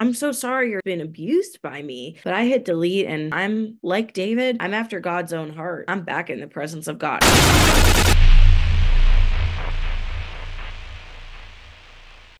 I'm so sorry you're been abused by me. But I hit delete and I'm like David, I'm after God's own heart. I'm back in the presence of God.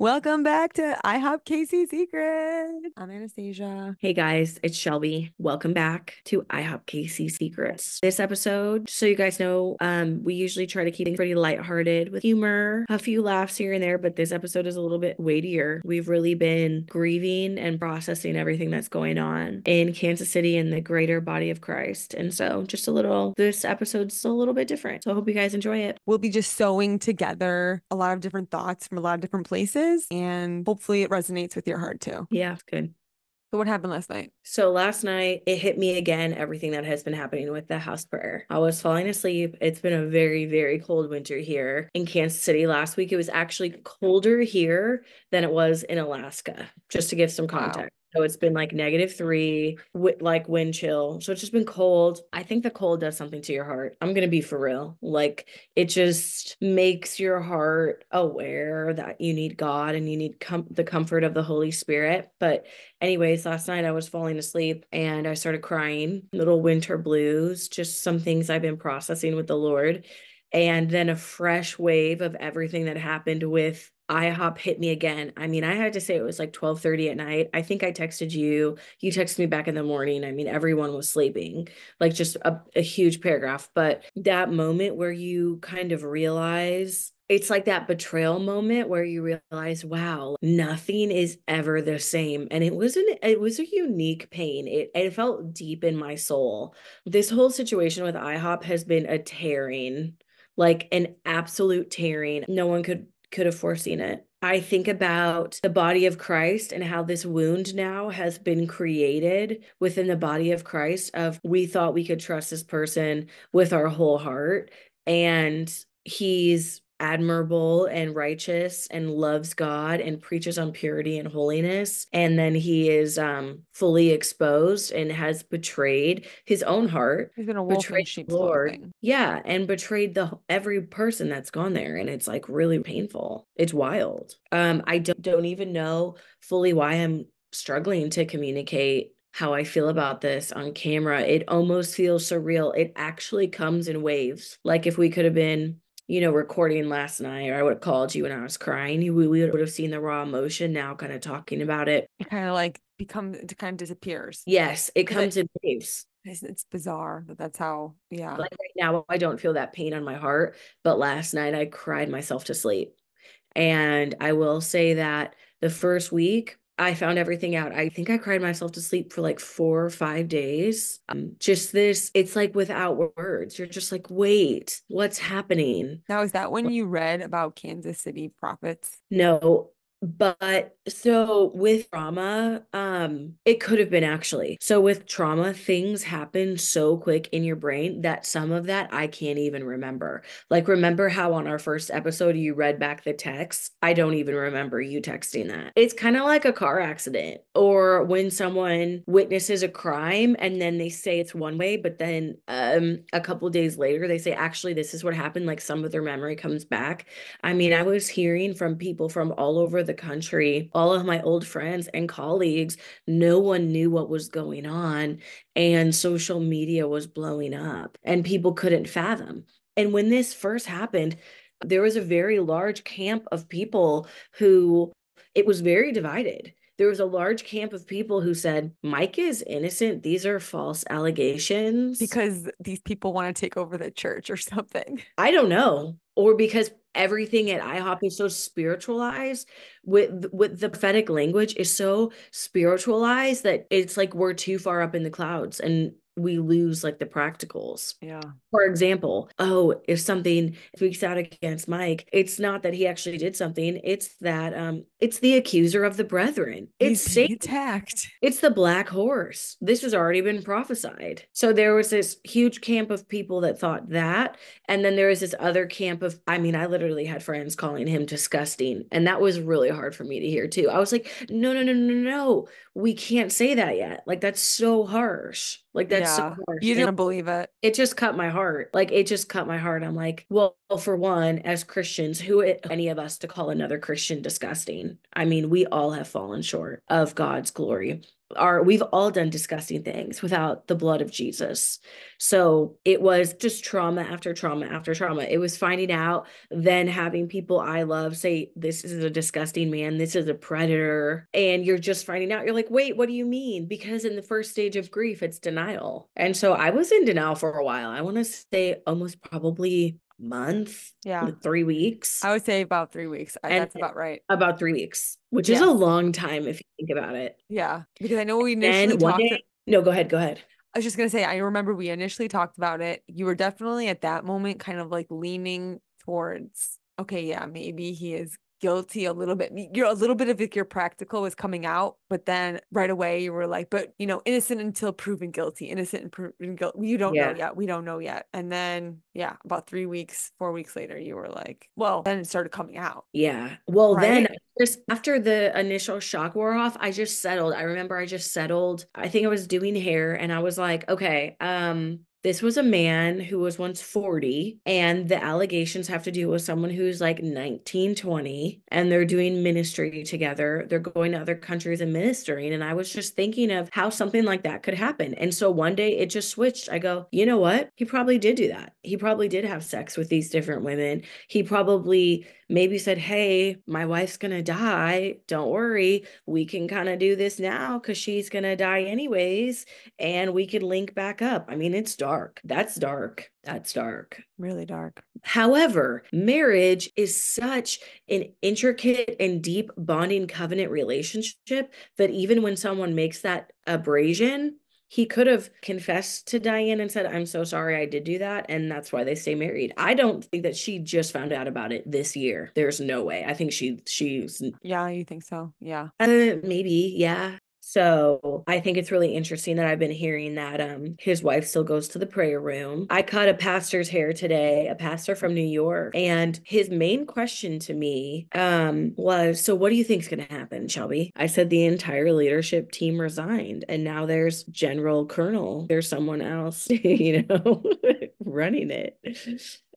Welcome back to IHOP KC Secret. I'm Anastasia. Hey guys, it's Shelby. Welcome back to IHOP KC Secrets. This episode, so you guys know, um, we usually try to keep things pretty lighthearted with humor, a few laughs here and there, but this episode is a little bit weightier. We've really been grieving and processing everything that's going on in Kansas City and the greater body of Christ. And so just a little, this episode's a little bit different. So I hope you guys enjoy it. We'll be just sewing together a lot of different thoughts from a lot of different places and hopefully it resonates with your heart too. Yeah, good. So what happened last night? So last night it hit me again everything that has been happening with the house prayer. I was falling asleep. It's been a very very cold winter here in Kansas City. Last week it was actually colder here than it was in Alaska. Just to give some context. Wow. So it's been like negative three with like wind chill. So it's just been cold. I think the cold does something to your heart. I'm going to be for real. Like it just makes your heart aware that you need God and you need com- the comfort of the Holy Spirit. But, anyways, last night I was falling asleep and I started crying, little winter blues, just some things I've been processing with the Lord. And then a fresh wave of everything that happened with IHOP hit me again. I mean, I had to say it was like 12:30 at night. I think I texted you. You texted me back in the morning. I mean, everyone was sleeping. Like just a, a huge paragraph. But that moment where you kind of realize it's like that betrayal moment where you realize, wow, nothing is ever the same. And it wasn't, it was a unique pain. It, it felt deep in my soul. This whole situation with IHOP has been a tearing, like an absolute tearing. No one could could have foreseen it. I think about the body of Christ and how this wound now has been created within the body of Christ of we thought we could trust this person with our whole heart and he's admirable and righteous and loves God and preaches on purity and holiness and then he is um fully exposed and has betrayed his own heart he's been a wolf betrayed in Lord yeah and betrayed the every person that's gone there and it's like really painful it's wild um I don't, don't even know fully why I'm struggling to communicate how I feel about this on camera. It almost feels surreal. It actually comes in waves. Like if we could have been you know, recording last night, or I would have called you when I was crying, we, we would have seen the raw emotion now, kind of talking about it. It kind of like become, it kind of disappears. Yes, it comes it, in waves. It's, it's bizarre that that's how, yeah. Like right now, I don't feel that pain on my heart, but last night I cried myself to sleep. And I will say that the first week, I found everything out. I think I cried myself to sleep for like four or five days. Um, just this, it's like without words. You're just like, wait, what's happening? Now, is that when you read about Kansas City prophets? No, but so with trauma um it could have been actually. So with trauma things happen so quick in your brain that some of that i can't even remember. Like remember how on our first episode you read back the text? I don't even remember you texting that. It's kind of like a car accident or when someone witnesses a crime and then they say it's one way but then um a couple days later they say actually this is what happened like some of their memory comes back. I mean i was hearing from people from all over the country, all of my old friends and colleagues, no one knew what was going on. And social media was blowing up and people couldn't fathom. And when this first happened, there was a very large camp of people who it was very divided there was a large camp of people who said Mike is innocent. These are false allegations. Because these people want to take over the church or something. I don't know. Or because everything at IHOP is so spiritualized with with the prophetic language is so spiritualized that it's like we're too far up in the clouds and we lose like the practicals. Yeah. For example, oh, if something speaks out against Mike, it's not that he actually did something, it's that um it's the accuser of the brethren. It's He's attacked. It's the black horse. This has already been prophesied. So there was this huge camp of people that thought that. And then there was this other camp of, I mean, I literally had friends calling him disgusting. And that was really hard for me to hear too. I was like, no, no, no, no, no. We can't say that yet. Like that's so harsh. Like that's yeah, so you didn't believe it. It just cut my heart. Like it just cut my heart. I'm like, well, for one, as Christians, who are any of us to call another Christian disgusting? I mean, we all have fallen short of God's glory are we've all done disgusting things without the blood of Jesus. So it was just trauma after trauma after trauma. It was finding out, then having people I love say, This is a disgusting man, this is a predator. And you're just finding out, you're like, Wait, what do you mean? Because in the first stage of grief, it's denial. And so I was in denial for a while. I want to say almost probably month, yeah, three weeks. I would say about three weeks. And That's about right. About three weeks, which yes. is a long time if you think about it. Yeah, because I know we initially and talked. Day, no, go ahead. Go ahead. I was just gonna say, I remember we initially talked about it. You were definitely at that moment kind of like leaning towards, okay, yeah, maybe he is guilty a little bit. You're a little bit of like your practical was coming out, but then right away you were like, but you know, innocent until proven guilty, innocent and proven guilty. You don't yeah. know yet. We don't know yet. And then, yeah, about three weeks, four weeks later, you were like, well, then it started coming out. Yeah. Well, right? then just after the initial shock wore off, I just settled. I remember I just settled. I think I was doing hair and I was like, okay, um, this was a man who was once 40, and the allegations have to do with someone who's like 19, 20, and they're doing ministry together. They're going to other countries and ministering. And I was just thinking of how something like that could happen. And so one day it just switched. I go, you know what? He probably did do that. He probably did have sex with these different women. He probably maybe said, Hey, my wife's going to die. Don't worry. We can kind of do this now because she's going to die anyways. And we could link back up. I mean, it's dark. That's dark. That's dark. Really dark. However, marriage is such an intricate and deep bonding covenant relationship that even when someone makes that abrasion, he could have confessed to Diane and said, I'm so sorry I did do that. And that's why they stay married. I don't think that she just found out about it this year. There's no way. I think she she's Yeah, you think so? Yeah. Uh, maybe, yeah. So I think it's really interesting that I've been hearing that um his wife still goes to the prayer room. I cut a pastor's hair today, a pastor from New York, and his main question to me um was, "So what do you think is going to happen, Shelby?" I said the entire leadership team resigned, and now there's General Colonel. There's someone else, you know, running it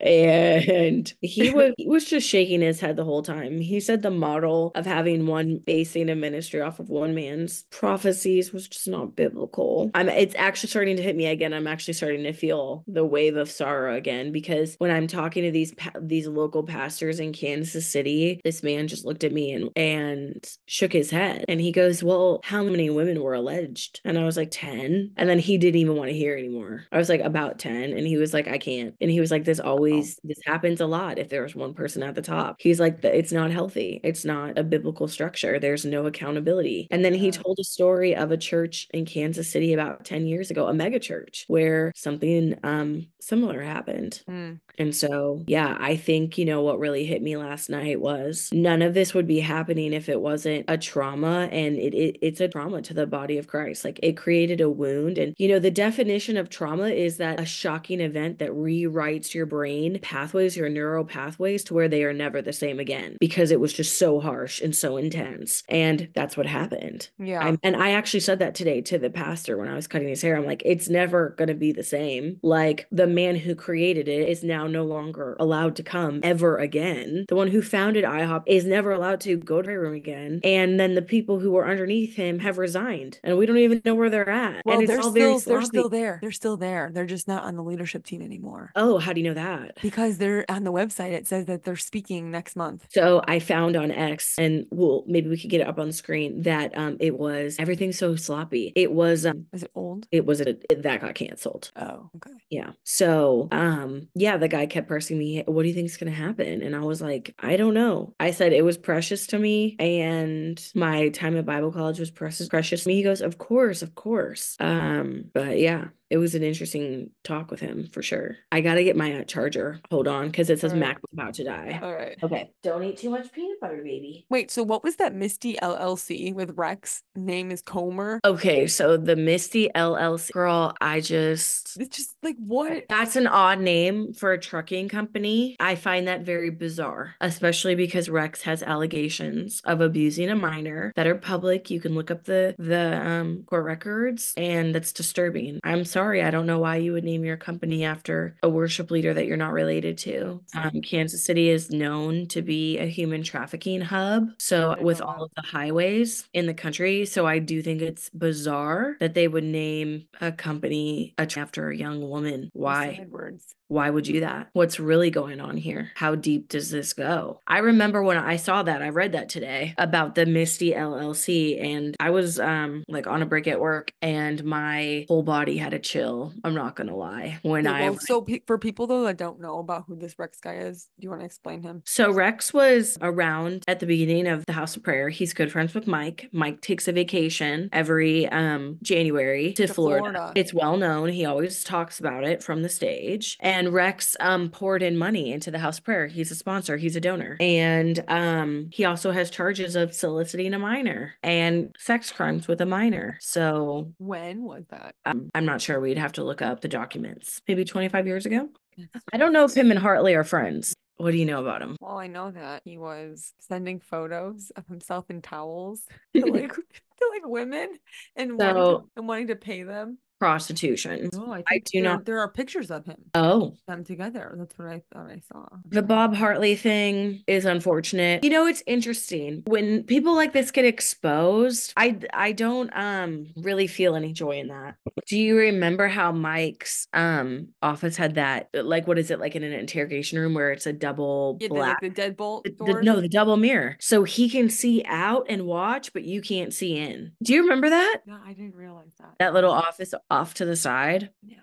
and he was he was just shaking his head the whole time. He said the model of having one basing a ministry off of one man's prophecies was just not biblical. I'm it's actually starting to hit me again. I'm actually starting to feel the wave of sorrow again because when I'm talking to these these local pastors in Kansas City, this man just looked at me and and shook his head and he goes, "Well, how many women were alleged?" And I was like, 10. And then he didn't even want to hear anymore. I was like, "About 10." And he was like, "I can't." And he was like, "This always always this happens a lot if there's one person at the top. He's like it's not healthy. It's not a biblical structure. There's no accountability. And then he told a story of a church in kansas city about 10 years ago a mega church where something um similar happened. Mm. And so, yeah, I think, you know, what really hit me last night was none of this would be happening if it wasn't a trauma. And it, it, it's a trauma to the body of Christ. Like it created a wound. And, you know, the definition of trauma is that a shocking event that rewrites your brain pathways, your neural pathways to where they are never the same again because it was just so harsh and so intense. And that's what happened. Yeah. I'm, and I actually said that today to the pastor when I was cutting his hair. I'm like, it's never going to be the same. Like the man who created it is now no longer allowed to come ever again. The one who founded IHOP is never allowed to go to my room again. And then the people who were underneath him have resigned and we don't even know where they're at. Well, and they're still they're still there. They're still there. They're just not on the leadership team anymore. Oh, how do you know that? Because they're on the website. It says that they're speaking next month. So I found on X and well, maybe we could get it up on the screen that um it was everything so sloppy. It was um is it old? It was a, it, that got canceled. Oh, okay. Yeah. So um yeah, the guy kept pressing me, What do you think is going to happen? And I was like, I don't know. I said it was precious to me. And my time at Bible college was precious, precious to me. He goes, Of course, of course. Um, but yeah, it was an interesting talk with him for sure. I got to get my uh, charger. Hold on, because it says right. Mac about to die. All right. Okay. Don't eat too much peanut butter, baby. Wait, so what was that Misty LLC with Rex? Name is Comer. Okay, so the Misty LLC girl, I just it's just like what? That's an odd name for a trucking company, I find that very bizarre, especially because Rex has allegations of abusing a minor that are public. You can look up the the um, court records, and that's disturbing. I'm sorry, I don't know why you would name your company after a worship leader that you're not related to. Um, Kansas City is known to be a human trafficking hub, so with all of the highways in the country, so I do think it's bizarre that they would name a company after a young woman. Why? Words. Why would you do that? What's really going on here? How deep does this go? I remember when I saw that, I read that today about the Misty LLC, and I was um like on a break at work, and my whole body had a chill. I'm not gonna lie. When Yeah, I well, so pe- for people though that don't know about who this Rex guy is, do you want to explain him? So Rex was around at the beginning of the House of Prayer. He's good friends with Mike. Mike takes a vacation every um January to, To Florida. Florida. It's well known. He always talks about it from the stage. And Rex um poured in money into the House Prayer. He's a sponsor, he's a donor. And um he also has charges of soliciting a minor and sex crimes with a minor. So When was that? um, I'm not sure. We'd have to look up the documents. Maybe 25 years ago. I don't know if him and Hartley are friends. What do you know about him? Well, I know that he was sending photos of himself in towels to like to like women and wanting to, and wanting to pay them. Prostitution. No, I, I do there, not- there are pictures of him Oh, them together. That's what I thought I saw. the Bob Hartley thing is unfortunate. You know, it's interesting when people like this get exposed. I I don't um really feel any joy in that. Do you remember how Mike's um office had that like what is it like in an interrogation room where it's a double Yeah, the, like the deadbolt the- the- no, the double mirror. So he can see out and watch, but you can't see in. Do you remember that? No, I didn't realize that. That little office off to the side Yeah.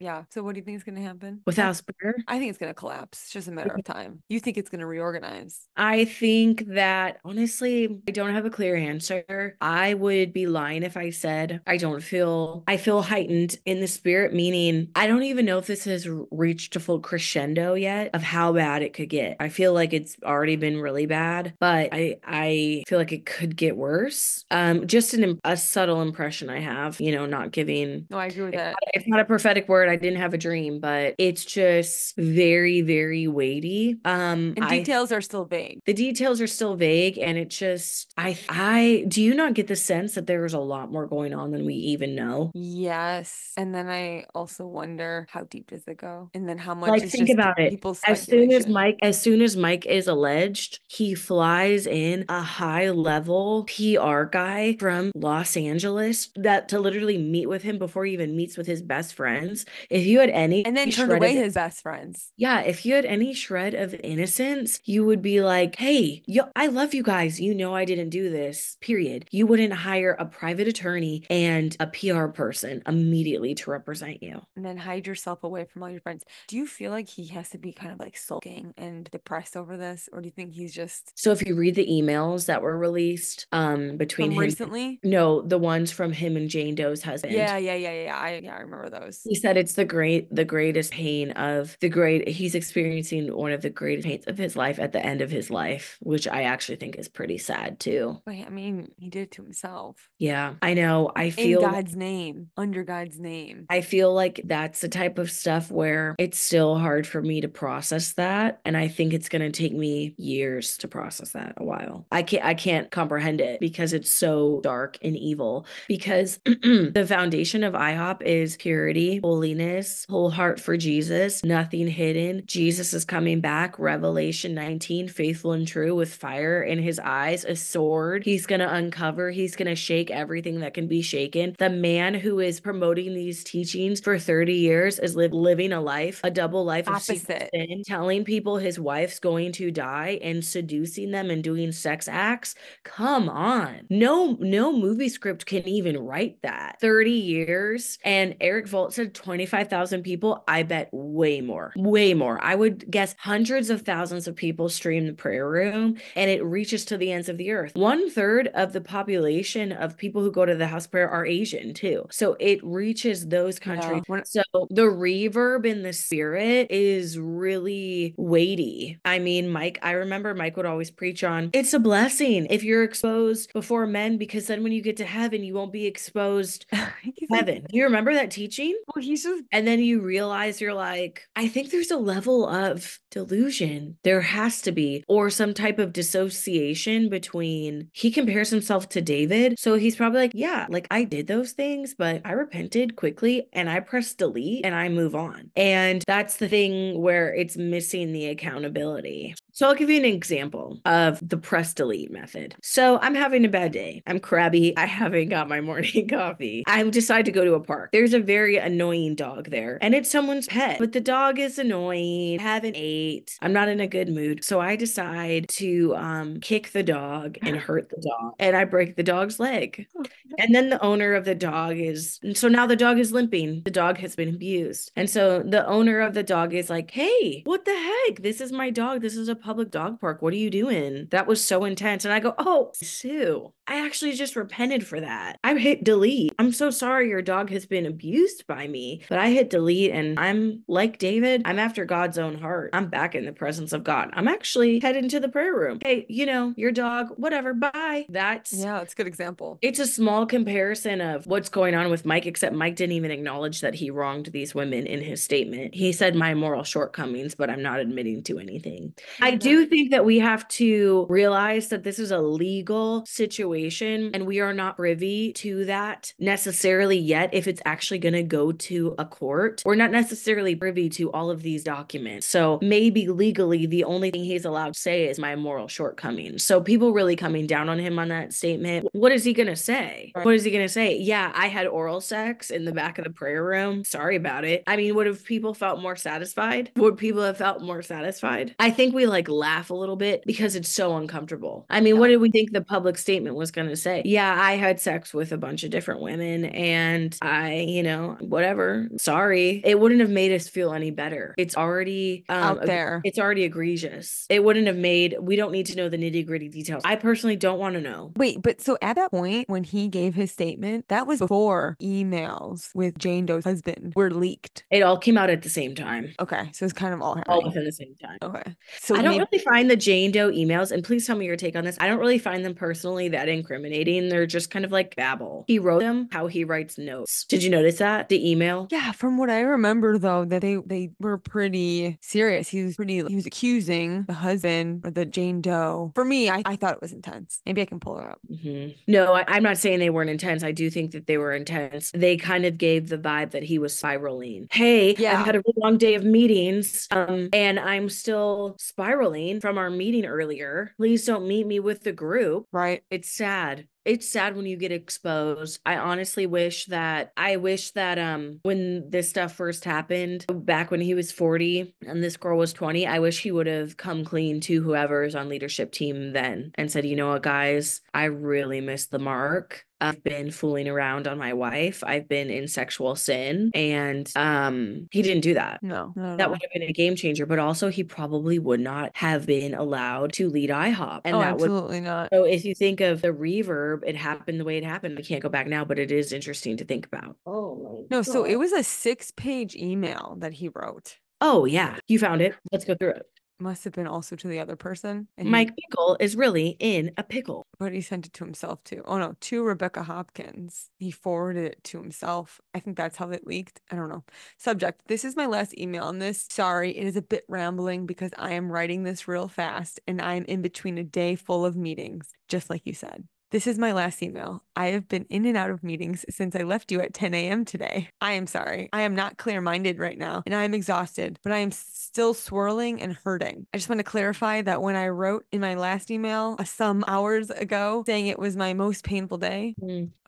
Yeah. So what do you think is gonna happen? with Prayer? I think it's gonna collapse. It's just a matter of time. You think it's gonna reorganize? I think that honestly, I don't have a clear answer. I would be lying if I said I don't feel I feel heightened in the spirit, meaning I don't even know if this has reached a full crescendo yet of how bad it could get. I feel like it's already been really bad, but I I feel like it could get worse. Um, just an a subtle impression I have, you know, not giving No, I agree with that. it's not a prophetic word. I didn't have a dream, but it's just very, very weighty. Um, And I details are still vague. the details are still vague and it just i i do you not get the sense that there is a lot more going on than we even know Yes. And then I also wonder how deep does it go? And then how much like is think just about it as soon as mike as soon as mike is alleged he flies in a high level pr guy from los angeles that to literally meet with him before he even meets with his best friends if you had any and then turned away of- his best friends. Yeah, if you had any shred of innocence, you would be like, "Hey, yo, I love you guys. You know I didn't do this." Period. You wouldn't hire a private attorney and a PR person immediately to represent you. And then hide yourself away from all your friends. Do you feel like he has to be kind of like sulking and depressed over this? Or do you think he's just So if you read the emails that were released um between him recently? No, the ones from him and Jane Doe's husband. Yeah, yeah, yeah, yeah. I yeah, I remember those. He said it's the great the greatest pain of the great he's experiencing one of the greatest pains of his life at the end of his life, which I actually think is pretty sad too. But I mean, he did it to himself. Yeah, I know. I In feel God's name, under God's name. I feel like that's the type of stuff where it's still hard for me to process that. And I think it's going to take me years to process that a while. I can't, I can't comprehend it because it's so dark and evil because the foundation of IHOP is purity, holiness, whole heart for Jesus, nothing hidden. Jesus is coming back. Revelation 19, faithful and true with fire in his eyes, a sword. He's going to uncover, he's going to shake everything that can be shaken. The man who is promoting these teachings for 30 years is live, living a life, a double life of Opposite. sin, telling people his wife's going to die and seducing them and doing sex acts. Come on. No, no movie script can even write that. 30 years. And Eric Volz said 25,000 people. I bet way more, way more. I would guess hundreds of thousands of people stream the prayer room and it reaches to the ends of the earth. One third of the population of people who go to the house prayer are Asian too. So it reaches those countries. when- So the reverb in the spirit is really weighty. I mean, Mike, I remember Mike would always preach on it's a blessing if you're exposed before men because then when you get to heaven, you won't be exposed like, heaven. Do you remember that teaching? well, he's just And then you realize you're like, I think there's a level of delusion. There has to be, or some type of dissociation between he compares himself to David. So he's probably like, yeah, like I did those things, but I repented quickly and I pressed delete and I move on. And that's the thing where it's missing the accountability. So I'll give you an example of the press delete method. So I'm having a bad day. I'm crabby. I haven't got my morning coffee. I decide to go to a park. There's a very annoying dog there and it's someone's pet, but the dog is annoying. haven't ate. I'm not in a good mood. So I decide to um, kick the dog and hurt the dog and I break the dog's leg. And then the owner of the dog is, and so now the dog is limping. The dog has been abused. And so the owner of the dog is like, hey, what the heck? This is my dog. This is a public dog park. What are you doing? That was so intense. And I go, oh, Sue, I actually just repented for that. I hit delete. I'm so sorry your dog has been abused by me, but I hit delete and I'm like David, I'm after God's own heart. I'm back in the presence of God. I'm actually heading to the prayer room. Hey, you know, your dog, whatever, bye. That's yeah, that's a good example. it's a small comparison of what's going on with Mike, except Mike didn't even acknowledge that he wronged these women in his statement. He said my moral shortcomings, but I'm not admitting to anything. I do think that we have to realize that this is a legal situation and we are not privy to that necessarily yet if it's actually going to go to a court. We're not necessarily privy to all of these documents. So maybe legally the only thing he's allowed to say is my moral shortcomings. So people really coming down on him on that statement. What is he going to say? What is he going to say? Yeah, I had oral sex in the back of the prayer room. Sorry about it. I mean, would have people felt more satisfied? Would people have felt more satisfied? I think we like laugh a little bit because it's so uncomfortable. I mean, what did we think the public statement was going to say? Yeah, I had sex with a bunch of different women and I, you know, whatever. Sorry. It wouldn't have made us feel any better. It's already um, Out there. It's already egregious. It wouldn't have made, we don't need to know the nitty gritty details. I personally don't want to know. Wait, but so at that point when he gave his statement, that was before emails with Jane Doe's husband were leaked. It all came out at the same time, Okay, so it's kind of all all happening. within the same time. Okay, so I don't maybe- really find the Jane Doe emails, and please tell me your take on this. I don't really find them personally that incriminating. They're just kind of like babble. He wrote them how he writes notes. Did you notice that? The email? Yeah, from what I remember though, that they they were pretty serious. He was pretty he was accusing the husband or the Jane Doe. For me, I, I thought it was intense. Maybe I can pull it up. Mhm. No, I, I'm not saying they weren't intense. I do think that they were intense. They kind of gave the vibe that he was spiraling. Hey, Yeah. I've had a really long day of meetings, um, and I'm still spiraling from our meeting earlier. Please don't meet me with the group. Right. It's sad. It's sad when you get exposed. I honestly wish that I wish that um when this stuff first happened back when he was 40 and this girl was 20, I wish he would have come clean to whoever's on leadership team then and said, "You know what, guys? I really missed the mark. I've been fooling around on my wife. I've been in sexual sin." And um he didn't do that. No. That would have been a game changer, but also he probably would not have been allowed to lead IHOP. And oh, that would absolutely not. so if you think of the reverb, it happened the way it happened. I can't go back now, but it is interesting to think about. Oh No, so it was a six-page email that he wrote. Oh yeah, you found it. Let's go through it. Must have been also to the other person. and he- Mike Pickle is really in a pickle. But he sent it to himself too. Oh no, to Rebecca Hopkins. He forwarded it to himself. I think that's how it leaked. I don't know. Subject. This is my last email on this. Sorry, it is a bit rambling because I am writing this real fast and I am in between a day full of meetings, just like you said. This is my last email. I have been in and out of meetings since I left you at 10 a.m. today. I am sorry. I am not clear minded right now and I am exhausted, but I am still swirling and hurting. I just want to clarify that when I wrote in my last email uh, some hours ago saying it was my most painful day,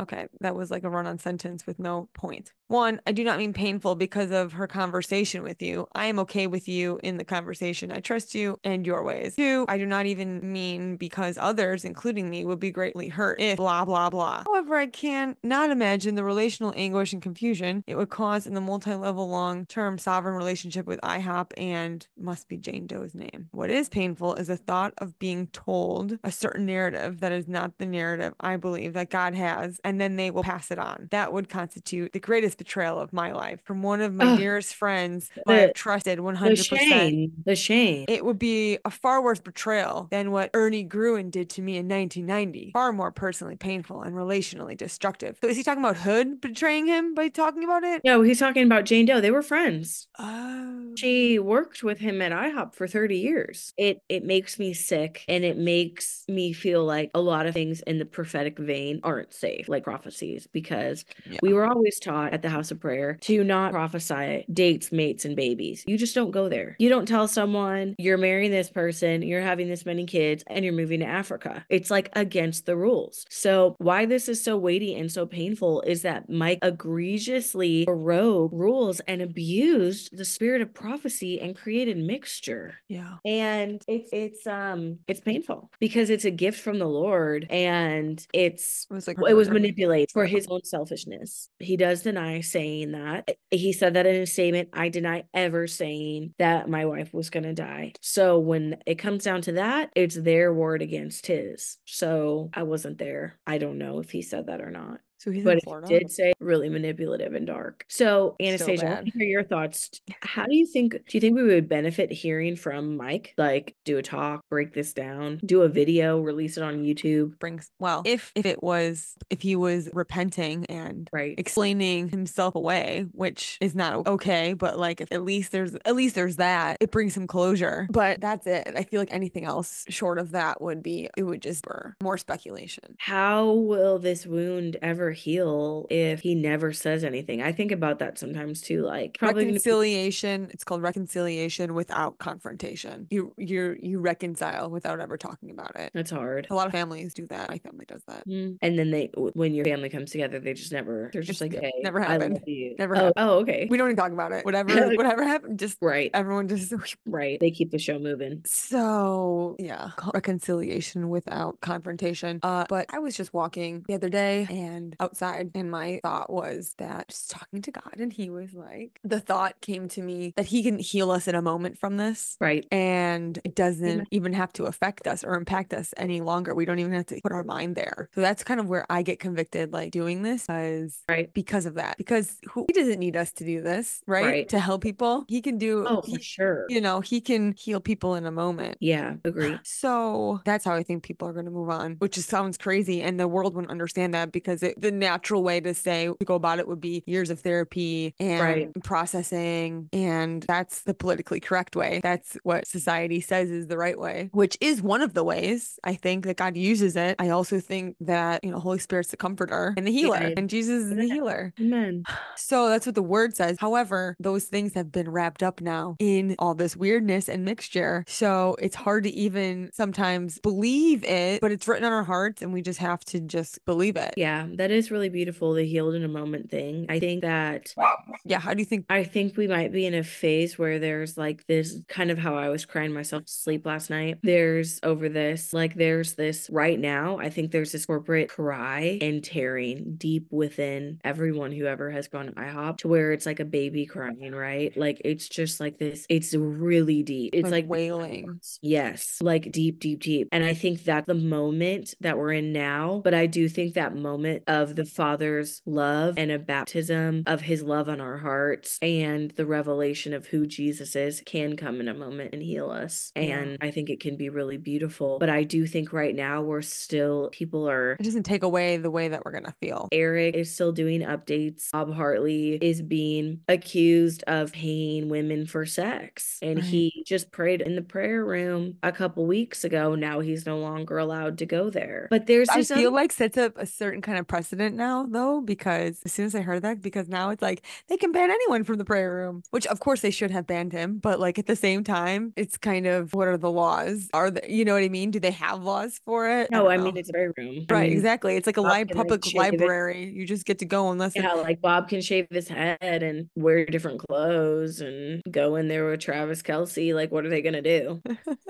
okay, that was like a run on sentence with no point. One, I do not mean painful because of her conversation with you. I am okay with you in the conversation. I trust you and your ways. Two, I do not even mean because others, including me, would be greatly hurt if blah, blah, blah. However, I can not imagine the relational anguish and confusion it would cause in the multi level long term sovereign relationship with IHOP and must be Jane Doe's name. What is painful is the thought of being told a certain narrative that is not the narrative I believe that God has, and then they will pass it on. That would constitute the greatest betrayal of my life from one of my Ugh. dearest friends who I have trusted 100%. shame. The shame. It would be a far worse betrayal than what Ernie Gruen did to me in 1990. Far more more personally painful and relationally destructive. So is he talking about Hood betraying him by talking about it? No, he's talking about Jane Doe. They were friends. Oh. She worked with him at IHOP for 30 years. It it makes me sick and it makes me feel like a lot of things in the prophetic vein aren't safe, like prophecies, because Yeah. we were always taught at the house of prayer to not prophesy dates, mates, and babies. You just don't go there. You don't tell someone you're marrying this person, you're having this many kids, and you're moving to Africa. It's like against the rules. So, why this is so weighty and so painful is that Mike egregiously broke rules and abused the spirit of prophecy and created mixture Yeah. and it's it's um it's painful because it's a gift from the lord and it's It was like it was manipulated for his own selfishness he does deny saying that. He said that in a statement i deny ever saying that my wife was going to die. So when it comes down to that it's their word against his. So i wasn't there. I don't know if he said that or not So he's but in Florida. did say really manipulative and dark. So Anastasia, I want to hear your thoughts. How do you think do you think we would benefit hearing from Mike? Like do a talk, break this down, do a video, release it on YouTube. brings well if if it was if he was repenting and Right. explaining himself away which is not okay but like if at least there's at least there's that it brings some closure but that's it i feel like anything else short of that would be it would just more speculation How will this wound ever heal if he never says anything? I think about that sometimes too. Like probably gonna be- reconciliation it's called reconciliation without confrontation you you you reconcile without ever talking about it that's hard. a lot of families do that my family does that Mm. And then they, when your family comes together, they just never, they're just It's like, hey, never happened. Never oh, happened. oh, okay. we don't even talk about it whatever whatever happened just Right. everyone just Right. They keep the show moving. So yeah, reconciliation without confrontation. Uh, but I was just walking the other day and outside, and my thought was that just talking to God, and He was like, the thought came to me that He can heal us in a moment from this. Right. And it doesn't Amen. even have to affect us or impact us any longer. We don't even have to put our mind there. So that's kind of where I get convicted, like doing this, because Right. because of that. Because who he doesn't need us to do this, right? Right. To help people, he can do. Oh, he- for sure. you know, he can heal people in a moment. Yeah. Agree. So that's how I think people are going to move on, which just sounds crazy. And the world wouldn't understand that because it, the natural way to say to go about it would be years of therapy and Right. processing. And that's the politically correct way. That's what society says is the right way, which is one of the ways I think that God uses it. I also think that, you know, Holy Spirit's the comforter and the healer, Amen. and Jesus is the healer. Amen. So that's what the word says. However, those things have been wrapped up now in all this weirdness and mixture. So it's hard to even sometimes believe it, but it's written on our hearts and we just have to just believe it. Yeah, that is really beautiful, the healed in a moment thing. I think that Yeah. How do you think? I think we might be in a phase where there's like this kind of how I was crying myself to sleep last night. There's over this, like there's this right now. I think there's this corporate cry and tearing deep within everyone who ever has gone to IHOP to where it's like a baby crying, right? Like it's just like this, it's really deep. It's Like like, wailing. Yes, like deep, deep, deep. And I think that's the moment that we're in now. But I do think that moment of the Father's love and a baptism of his love on our hearts and the revelation of who Jesus is can come in a moment and heal us. Yeah. And I think it can be really beautiful. But I do think right now we're still, people are. It doesn't take away the way that we're going to feel. Eric is still doing updates. Bob Hartley is being accused of paying women for sex. And Right. he just prayed in the prayer room a couple weeks ago. Now he's no longer allowed to go there. But there's I feel like sets up a certain kind of precedent now, though, because as soon as I heard that, because now it's like they can ban anyone from the prayer room, which of course they should have banned him, but like at the same time, it's kind of what are the laws? Are they, you know what I mean? Do they have laws for it? no, don't I mean it's a prayer room. I right, mean, exactly. It's like a li- like, public shave it. library. You just get to go unless it- Yeah, like Bob can shave his head and wear different clothes and go in there with Travis Kelce. Like, what are they gonna do?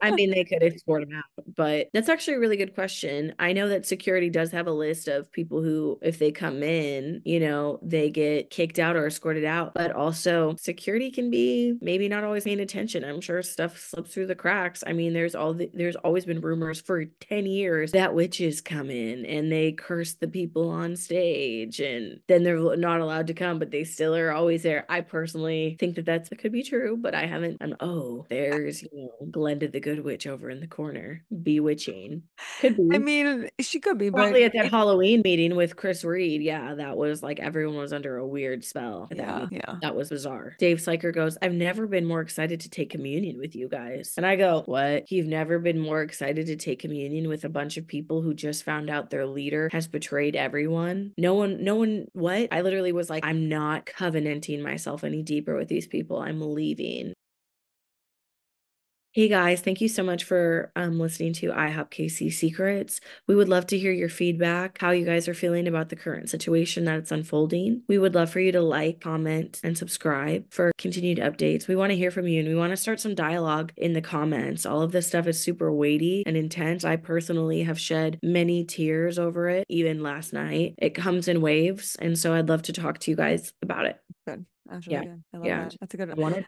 I mean, they could escort him out, but that's actually a really good question. I know that security does have a list of people who, if they come in, you know, they get kicked out or escorted out. But also, security can be maybe not always paying attention. I'm sure stuff slips through the cracks. I mean, there's all the, there's always been rumors for 10 years that witches come in and they curse the people on stage, and then they're not allowed to come, but they still are always there. I personally think that that's that could be true, but I haven't. And oh, there's you know, Glenda the good witch over in the corner, bewitching. Could be. I mean, she could be, but Probably at that Halloween meeting with Chris Reed. Yeah, that was like everyone was under a weird spell. at that yeah, yeah. That was bizarre. Dave Sliker goes, I've never been more excited to take communion with you guys. And I go, What? You've never been more excited to take communion with a bunch of people who just found out their leader has betrayed everyone? No one, no one, what? I literally was like, I'm not covenanting myself any deeper with these people. I'm leaving. Hey guys, thank you so much for um, listening to IHOP KC Secrets. We would love to hear your feedback, how you guys are feeling about the current situation that's unfolding. We would love for you to like, comment, and subscribe for continued updates. We want to hear from you and we want to start some dialogue in the comments. All of this stuff is super weighty and intense. I personally have shed many tears over it, even last night. It comes in waves. And so I'd love to talk to you guys about it. Good. That's Yeah, good. I love yeah. that. That's a good wanted